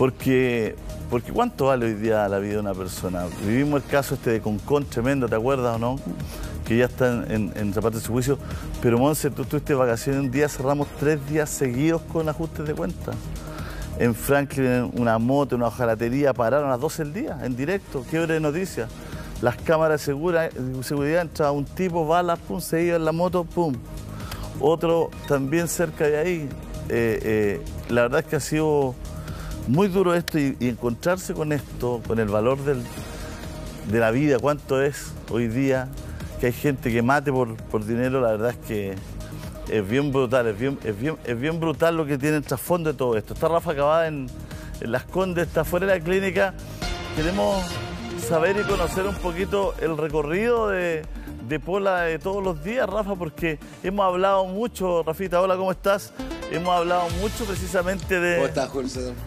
Porque, porque ¿cuánto vale hoy día la vida de una persona? Vivimos el caso este de Concón tremendo, ¿te acuerdas o no? Que ya está en, en zapatos de su juicio. Pero Monse, tú estuviste vacaciones un día, cerramos tres días seguidos con ajustes de cuentas. En Franklin, una moto, una ojalatería, pararon a las 12 del día, en directo. Hora de noticias. Las cámaras de seguridad, entraba un tipo, balas, pum, se iba en la moto, pum. Otro también cerca de ahí. Eh, eh, la verdad es que ha sido muy duro esto y, encontrarse con esto, con el valor de la vida, cuánto es hoy día, que hay gente que mate por, dinero, la verdad es que es bien brutal, es bien, brutal lo que tiene el trasfondo de todo esto. Está Rafa Cabada en, Las Condes, está fuera de la clínica. Queremos saber y conocer un poquito el recorrido de, de Pola de todos los días, Rafa, porque hemos hablado mucho, Rafita, hola, ¿cómo estás? Hemos hablado mucho precisamente de,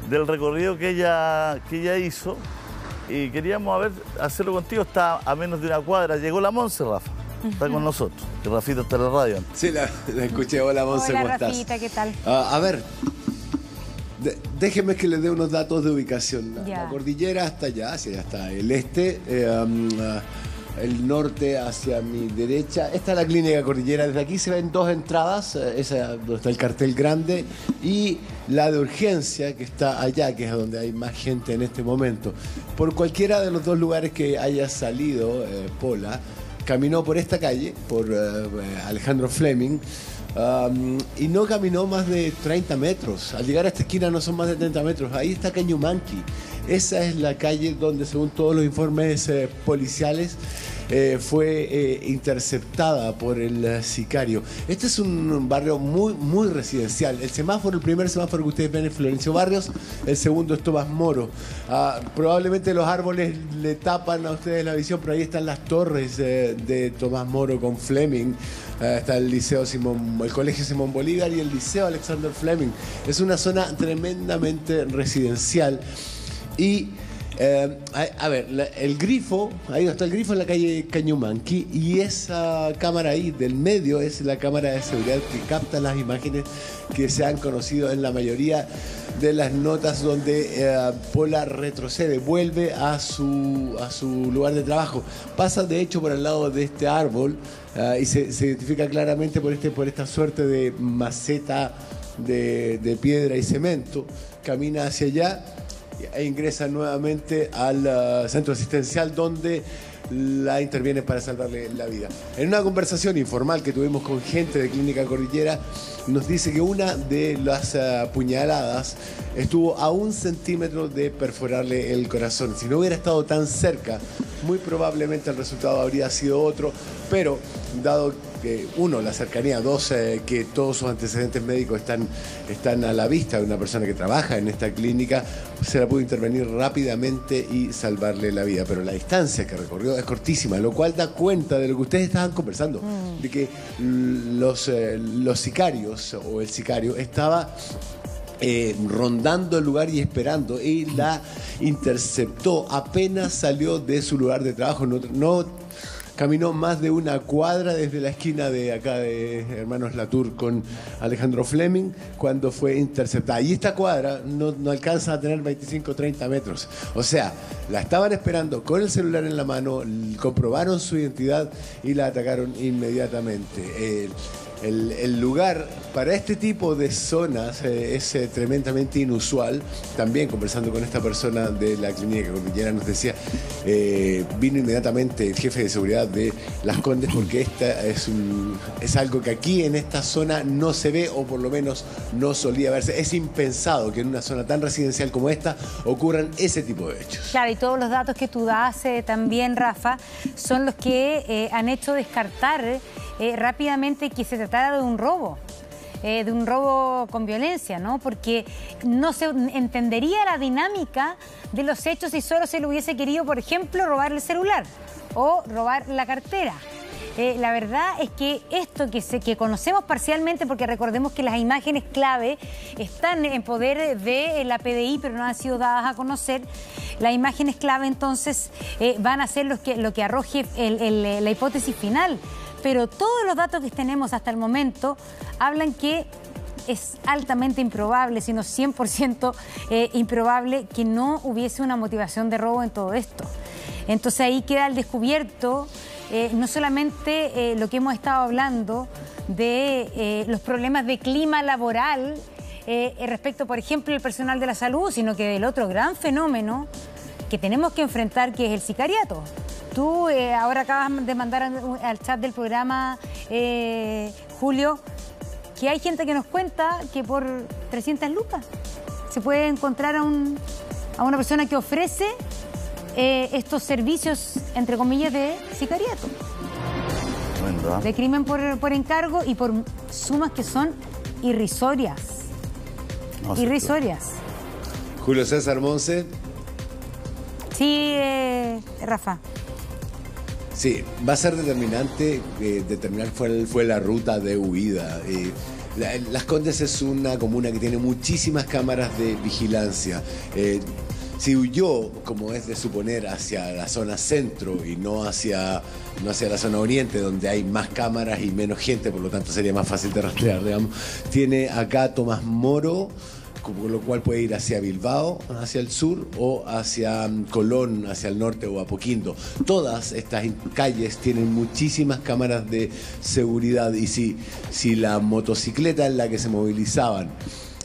del recorrido que ella, que ella hizo y queríamos ver, hacerlo contigo, está a menos de una cuadra. Llegó la Monse, Rafa, está con nosotros, que Rafita está en la radio. Sí, la, escuché, hola Monse, hola, ¿cómo Rafita, ¿qué tal? Ah, a ver, déjeme que le dé unos datos de ubicación. La, cordillera hasta allá, hacia hasta el este. Eh, um, ah, el norte hacia mi derecha. Esta es la clínica cordillera. Desde aquí se ven dos entradas, eh, esa donde está el cartel grande, y la de urgencia que está allá, que es donde hay más gente en este momento. Por cualquiera de los dos lugares que haya salido eh, Pola, caminó por esta calle, por eh, Alejandro Fleming. Um, y no caminó más de 30 metros. Al llegar a esta esquina no son más de 30 metros. Ahí está Cañumanqui. Esa es la calle donde, según todos los informes eh, policiales, eh, fue eh, interceptada por el sicario. Este es un barrio muy, muy residencial. El semáforo, el primer semáforo que ustedes ven es Florencio Barrios, el segundo es Tomás Moro. Ah, probablemente los árboles le tapan a ustedes la visión, pero ahí están las torres de Tomás Moro con Fleming. Ah, está el liceo Simón, el colegio Simón Bolívar y el liceo Alexander Fleming. Es una zona tremendamente residencial. Y, eh, a, ver, el grifo, ahí está el grifo en la calle Cañumanqui, y esa cámara ahí del medio es la cámara de seguridad que capta las imágenes que se han conocido en la mayoría de las notas donde eh, Pola retrocede, vuelve a su, a su lugar de trabajo. Pasa de hecho por el lado de este árbol eh, y se, identifica claramente por, este, por esta suerte de maceta de, de piedra y cemento. Camina hacia allá e ingresa nuevamente al uh, centro asistencial donde la interviene para salvarle la vida. En una conversación informal que tuvimos con gente de Clínica Cordillera, nos dice que una de las uh, puñaladas estuvo a un centímetro de perforarle el corazón. Si no hubiera estado tan cerca, muy probablemente el resultado habría sido otro, pero dado que, uno, la cercanía, dos, eh, que todos sus antecedentes médicos están, están a la vista de una persona que trabaja en esta clínica, se la pudo intervenir rápidamente y salvarle la vida. Pero la distancia que recorrió es cortísima, lo cual da cuenta de lo que ustedes estaban conversando, mm. de que los, eh, los sicarios o el sicario estaba eh, rondando el lugar y esperando y la interceptó apenas salió de su lugar de trabajo. no caminó más de una cuadra desde la esquina de acá de Hermanos Latour con Alejandro Fleming cuando fue interceptada. Y esta cuadra no, alcanza a tener 25 o 30 metros. O sea, la estaban esperando con el celular en la mano, comprobaron su identidad y la atacaron inmediatamente el, lugar para este tipo de zonas eh, es eh, tremendamente inusual. También conversando con esta persona de la clínica cordillera nos decía, eh, vino inmediatamente el jefe de seguridad de Las Condes porque esta es, algo que aquí en esta zona no se ve o por lo menos no solía verse. Es impensado que en una zona tan residencial como esta ocurran ese tipo de hechos. Claro, y todos los datos que tú das también, Rafa, son los que han hecho descartar eh, rápidamente que se tratara de un robo. Eh, de un robo con violencia, ¿no? Porque no se entendería la dinámica de los hechos si solo se le hubiese querido, por ejemplo, robar el celular o robar la cartera. Eh, la verdad es que esto que, se, que conocemos parcialmente, porque recordemos que las imágenes clave están en poder de la PDI, pero no han sido dadas a conocer, las imágenes clave entonces van a ser que, lo que arroje la hipótesis final pero todos los datos que tenemos hasta el momento hablan que es altamente improbable, sino 100% eh, improbable que no hubiese una motivación de robo en todo esto. Entonces ahí queda al descubierto eh, no solamente eh, lo que hemos estado hablando de los problemas de clima laboral respecto, por ejemplo, del personal de la salud, sino que del otro gran fenómeno que tenemos que enfrentar, que es el sicariato. Tú ahora acabas de mandar al chat del programa, Julio, que hay gente que nos cuenta que por 300 lucas se puede encontrar a, un, a una persona que ofrece eh, estos servicios, entre comillas, de sicariato. De crimen por, encargo y por sumas que son irrisorias. irrisorias. Julio César Monse. Sí, eh, Rafa. Sí, va a ser determinante eh, determinar cuál fue la ruta de huida. Las Condes es una comuna que tiene muchísimas cámaras de vigilancia. Eh, si huyó, como es de suponer, hacia la zona centro y no hacia, no hacia la zona oriente, donde hay más cámaras y menos gente, por lo tanto sería más fácil de rastrear, digamos, tiene acá Tomás Moro, con lo cual puede ir hacia Bilbao, hacia el sur, o hacia mm, Colón, hacia el norte o Apoquindo. Todas estas calles tienen muchísimas cámaras de seguridad y si, si la motocicleta en la que se movilizaban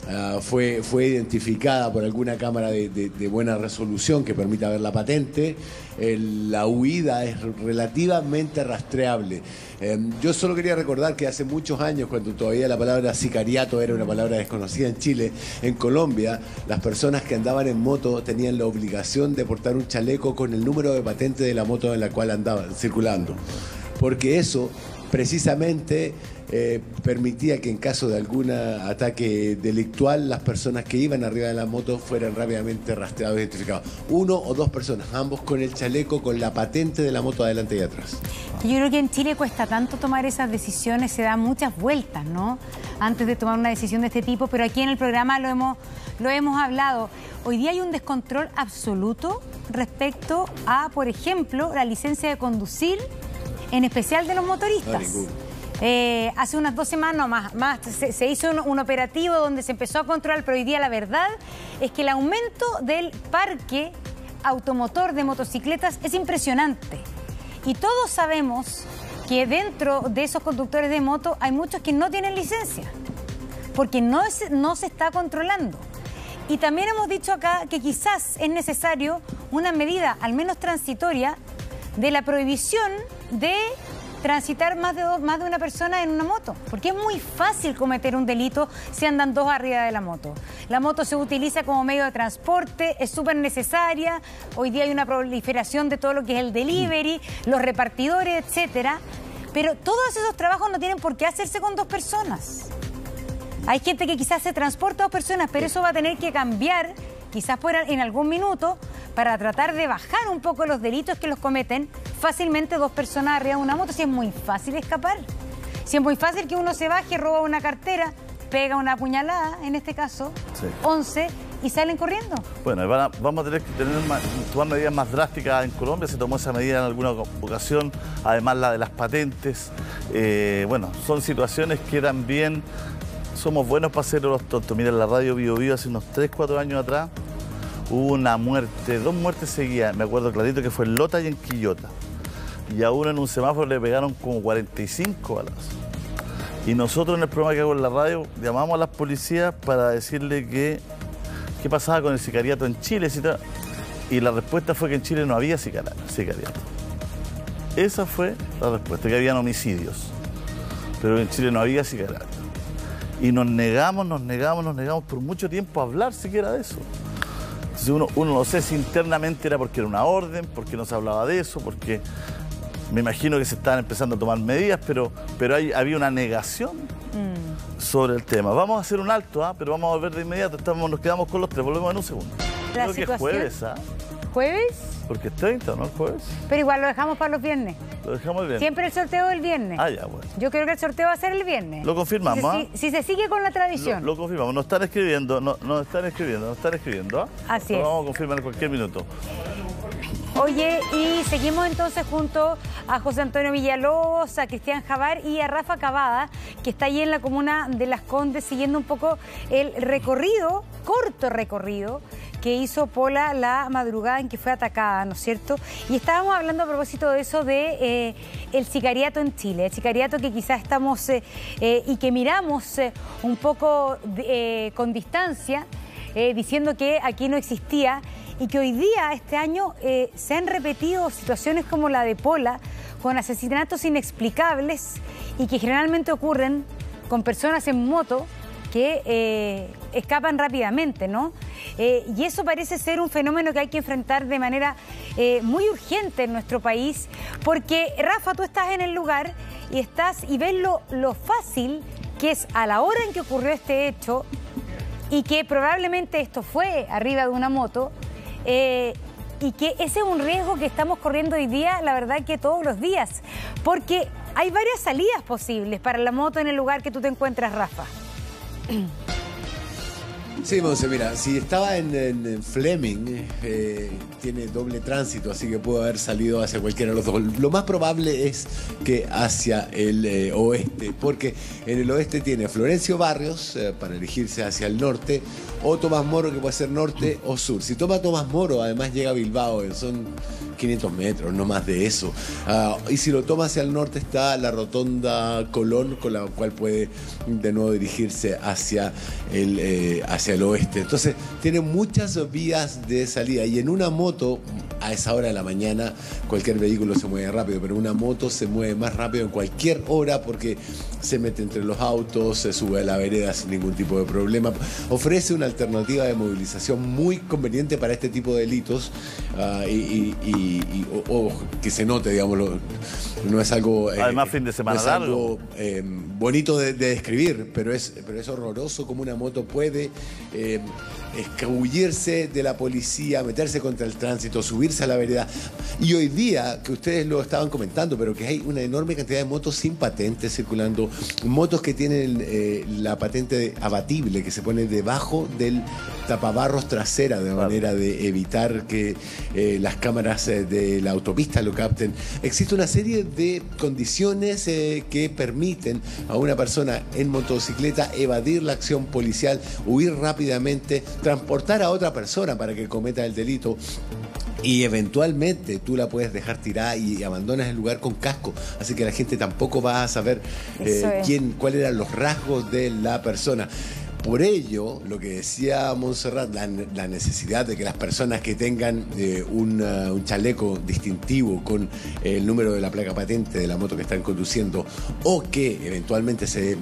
Ah, fue, fue identificada por alguna cámara de, buena resolución que permita ver la patente. la huida es relativamente rastreable. Em, yo solo quería recordar que hace muchos años, cuando todavía la palabra sicariato era una palabra desconocida en Chile, en Colombia, las personas que andaban en moto tenían la obligación de portar un chaleco con el número de patente de la moto en la cual andaban circulando. Porque eso precisamente eh, permitía que en caso de algún ataque delictual las personas que iban arriba de la moto fueran rápidamente rastreados e identificados. Uno o dos personas, ambos con el chaleco, con la patente de la moto adelante y atrás. Yo creo que en Chile cuesta tanto tomar esas decisiones, se dan muchas vueltas, ¿no? Antes de tomar una decisión de este tipo, pero aquí en el programa lo hemos, lo hemos hablado. Hoy día hay un descontrol absoluto respecto a, por ejemplo, la licencia de conducir, en especial de los motoristas. Eh, hace unas dos semanas más, más se, hizo un, operativo donde se empezó a controlar, pero hoy día la verdad es que el aumento del parque automotor de motocicletas es impresionante. Y todos sabemos que dentro de esos conductores de moto hay muchos que no tienen licencia, porque no, no se está controlando. Y también hemos dicho acá que quizás es necesario una medida, al menos transitoria, de la prohibición de transitar más de, más de una persona en una moto, porque es muy fácil cometer un delito si andan dos arriba de la moto. La moto se utiliza como medio de transporte, es súper necesaria, hoy día hay una proliferación de todo lo que es el delivery, los repartidores, etcétera, pero todos esos trabajos no tienen por qué hacerse con dos personas. Hay gente que quizás se transporta a dos personas, pero eso va a tener que cambiar, quizás por en algún minuto, para tratar de bajar un poco los delitos que los cometen fácilmente dos personas arriba de una moto, si es muy fácil escapar. Si es muy fácil que uno se baje, roba una cartera, pega una puñalada, en este caso, 11, y salen corriendo. Bueno, vamos a tener que tener tomar medidas más drásticas en Colombia, se tomó esa medida en alguna ocasión, además la de las patentes. Eh, bueno, son situaciones que también somos buenos para hacer los tontos. Mira, la radio Bio Bio hace unos 3, 4 años atrás hubo una muerte, dos muertes seguidas, me acuerdo clarito que fue en Lota y en Quillota. Y a uno en un semáforo le pegaron como 45 balas. Y nosotros en el programa que hago en la radio llamamos a las policías para decirle que qué pasaba con el sicariato en Chile. Y la respuesta fue que en Chile no había sicariato. Esa fue la respuesta, que habían homicidios. Pero en Chile no había sicariato. Y nos negamos, nos negamos, nos negamos por mucho tiempo a hablar siquiera de eso uno, uno no sé si internamente era porque era una orden, porque no se hablaba de eso, porque me imagino que se estaban empezando a tomar medidas, pero, pero hay, había una negación mm. sobre el tema. Vamos a hacer un alto, ¿ah? pero vamos a volver de inmediato. Estamos, nos quedamos con los tres, volvemos en un segundo. Creo que es jueves, ¿ah? ¿Jueves? Porque es 30, ¿no? jueves. Pero igual lo dejamos para los viernes. Lo dejamos el viernes. Siempre el sorteo del viernes. Ah, ya, bueno. Yo creo que el sorteo va a ser el viernes. Lo confirmamos, ¿ah? Si, se sigue con la tradición. Lo, confirmamos. Nos están escribiendo, no, nos están escribiendo, nos están escribiendo. ¿ah? Así es. Lo vamos a confirmar en cualquier minuto. Oye, y seguimos entonces junto a José Antonio Villalobos, a Cristian Javar y a Rafa Cavada, que está allí en la comuna de Las Condes siguiendo un poco el recorrido, corto recorrido, que hizo Pola la madrugada en que fue atacada, ¿no es cierto? Y estábamos hablando a propósito de eso de eh, el sicariato en Chile, el sicariato que quizás estamos eh, eh, y que miramos un poco con distancia, diciendo que aquí no existía y que hoy día, este año, se han repetido situaciones como la de Pola, con asesinatos inexplicables y que generalmente ocurren con personas en moto que escapan rápidamente, ¿no? Eh, y eso parece ser un fenómeno que hay que enfrentar de manera muy urgente en nuestro país, porque Rafa, tú estás en el lugar y estás y ves lo, lo fácil que es a la hora en que ocurrió este hecho y que probablemente esto fue arriba de una moto, eh, y que ese es un riesgo que estamos corriendo hoy día, la verdad que todos los días, porque hay varias salidas posibles para la moto en el lugar que tú te encuentras, Rafa. Sí, Monse, mira, si estaba en, Fleming, eh, tiene doble tránsito, así que pudo haber salido hacia cualquiera de los dos. Lo más probable es que hacia el eh, oeste, porque en el oeste tiene Florencio Barrios eh, para elegirse hacia el norte, o Tomás Moro, que puede ser norte o sur. Si toma Tomás Moro, además llega a Bilbao, son 500 metros, no más de eso. Ah, y si lo toma hacia el norte está la rotonda Colón, con la cual puede de nuevo dirigirse hacia el, eh, hacia el oeste. Entonces tiene muchas vías de salida y en una moto a esa hora de la mañana cualquier vehículo se mueve rápido, pero una moto se mueve más rápido en cualquier hora porque se mete entre los autos, se sube a la vereda sin ningún tipo de problema. Ofrece una alternativa de movilización muy conveniente para este tipo de delitos ah, y o, que se note, digamos, no es algo... Eh, Además, fin de semana algo eh, bonito de, describir, pero es, pero es horroroso como una moto puede eh, escabullirse de la policía, meterse contra el tránsito, subirse a la vereda. Y hoy día, que ustedes lo estaban comentando, pero que hay una enorme cantidad de motos sin patente circulando, motos que tienen la patente abatible, que se pone debajo del tapabarros trasera, de manera de evitar que las cámaras de la autopista lo capten. Existe una serie de condiciones eh, que permiten a una persona en motocicleta evadir la acción policial, huir rápidamente, transportar a otra persona para que cometa el delito y eventualmente tú la puedes dejar tirada y abandonas el lugar con casco. Así que la gente tampoco va a saber eh, quién, cuáles eran los rasgos de la persona. Por ello, lo que decía Montserrat, la, necesidad de que las personas que tengan eh, un chaleco distintivo con el número de la placa patente de la moto que están conduciendo o que eventualmente se, eh,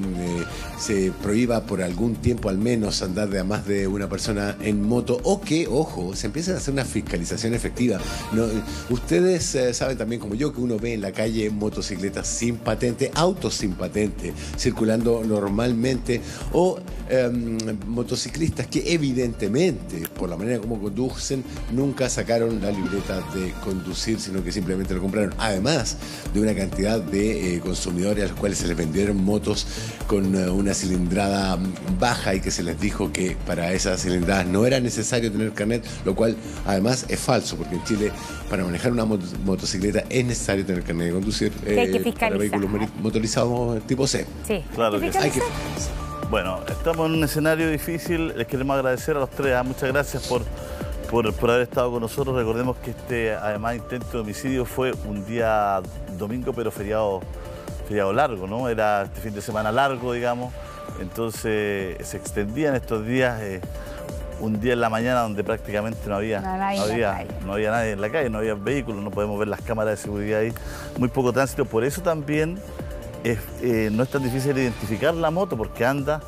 se prohíba por algún tiempo al menos andar de más de una persona en moto o que, ojo, se empiece a hacer una fiscalización efectiva. ustedes eh, saben también como yo que uno ve en la calle motocicletas sin patente, autos sin patente, circulando normalmente o... Em, motociclistas que evidentemente, por la manera como conducen, nunca sacaron la libreta de conducir, sino que simplemente lo compraron. Además de una cantidad de eh, consumidores a los cuales se les vendieron motos con eh, una cilindrada baja y que se les dijo que para esas cilindradas no era necesario tener carnet, lo cual además es falso, porque en Chile para manejar una motocicleta es necesario tener carnet de conducir eh, para vehículos motorizados tipo C. Sí, claro que Hay que bueno, estamos en un escenario difícil. Les queremos agradecer a los tres. ¿ah? Muchas gracias por, por, haber estado con nosotros. Recordemos que este, además, intento de homicidio fue un día domingo, pero feriado, feriado largo, ¿no? Era este fin de semana largo, digamos. Entonces se extendían estos días. Eh, un día en la mañana donde prácticamente no había, no, había, no había nadie en la calle, no había vehículos, no podemos ver las cámaras de seguridad ahí, muy poco tránsito. Por eso también eh, no es tan difícil identificar la moto porque anda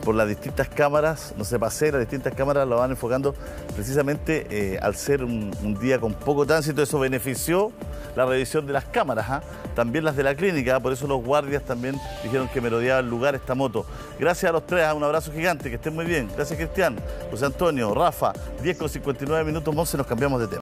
por las distintas cámaras, no se pasea, las distintas cámaras lo van enfocando precisamente eh, al ser un, día con poco tránsito, eso benefició la revisión de las cámaras, ¿ah? también las de la clínica, por eso los guardias también dijeron que merodeaba el lugar esta moto. Gracias a los tres, ¿ah? un abrazo gigante, que estén muy bien. Gracias Cristian, José Antonio, Rafa, 10 con 59 minutos, 11 nos cambiamos de tema.